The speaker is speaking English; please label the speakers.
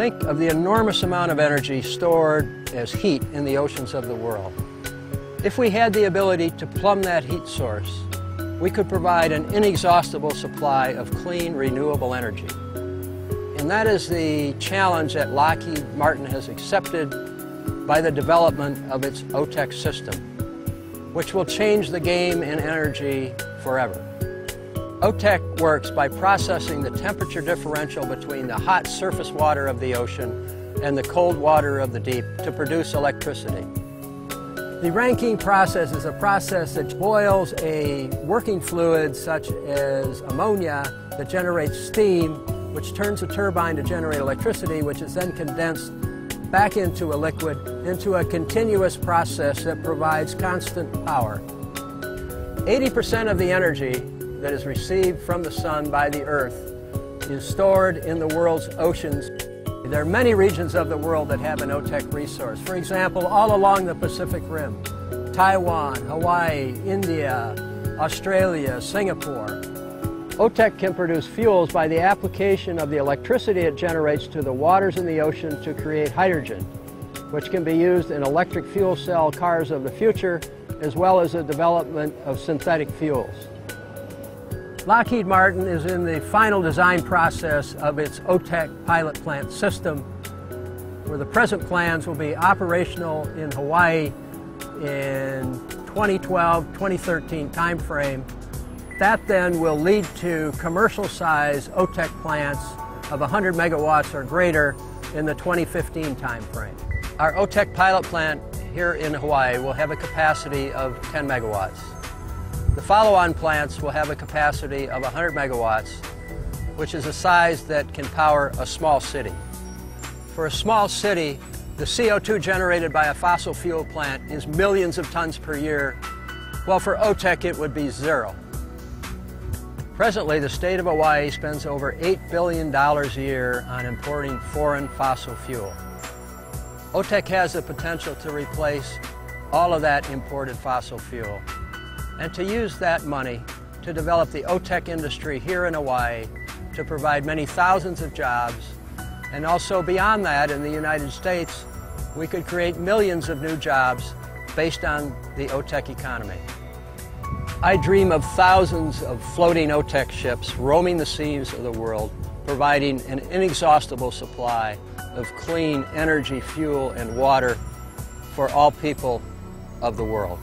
Speaker 1: Think of the enormous amount of energy stored as heat in the oceans of the world. If we had the ability to plumb that heat source, we could provide an inexhaustible supply of clean, renewable energy. And that is the challenge that Lockheed Martin has accepted by the development of its OTEC system, which will change the game in energy forever. OTEC works by processing the temperature differential between the hot surface water of the ocean and the cold water of the deep to produce electricity. The Rankine process is a process that boils a working fluid such as ammonia that generates steam, which turns a turbine to generate electricity, which is then condensed back into a liquid, into a continuous process that provides constant power. 80% of the energy that is received from the sun by the earth is stored in the world's oceans. There are many regions of the world that have an OTEC resource. For example, all along the Pacific Rim, Taiwan, Hawaii, India, Australia, Singapore. OTEC can produce fuels by the application of the electricity it generates to the waters in the ocean to create hydrogen, which can be used in electric fuel cell cars of the future, as well as the development of synthetic fuels. Lockheed Martin is in the final design process of its OTEC pilot plant system, where the present plans will be operational in Hawaii in 2012-2013 timeframe. That then will lead to commercial size OTEC plants of 100 megawatts or greater in the 2015 timeframe. Our OTEC pilot plant here in Hawaii will have a capacity of 10 megawatts. The follow-on plants will have a capacity of 100 megawatts, which is a size that can power a small city. For a small city, the CO2 generated by a fossil fuel plant is millions of tons per year, while for OTEC it would be zero. Presently, the state of Hawaii spends over $8 billion a year on importing foreign fossil fuel. OTEC has the potential to replace all of that imported fossil fuel and to use that money to develop the OTEC industry here in Hawaii to provide many thousands of jobs. And also beyond that, in the United States, we could create millions of new jobs based on the OTEC economy. I dream of thousands of floating OTEC ships roaming the seas of the world, providing an inexhaustible supply of clean energy, fuel, and water for all people of the world.